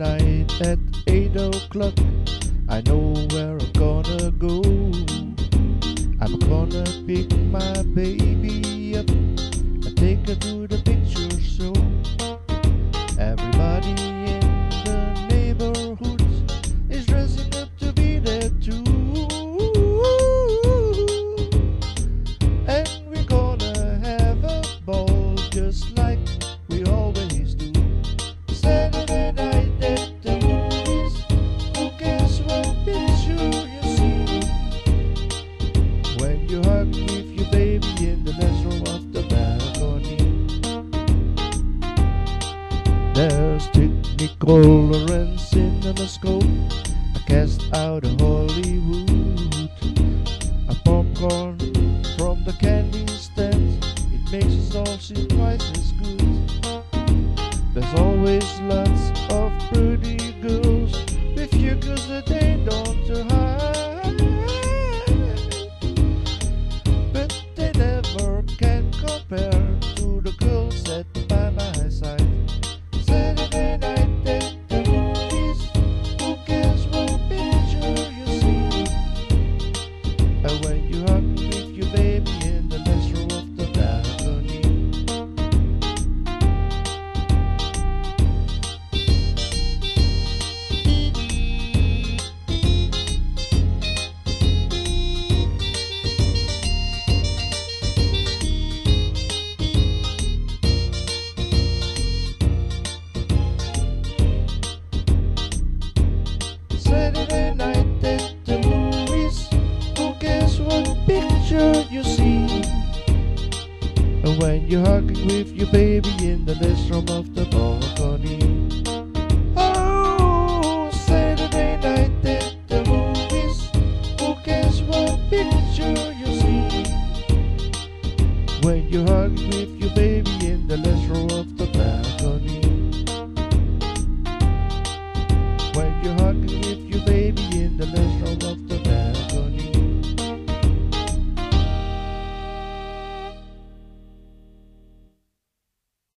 at 8 o'clock. I know where I'm gonna go. I'm gonna pick my baby up and take her to the picture Nicole Lawrence in the scope. A cast out of Hollywood. A popcorn from the candy stand. It makes us all seem twice as good. There's always lots when you're hugging with your baby in the restroom of the balcony. Oh, Saturday night at the movies. Who cares what picture you see? When you're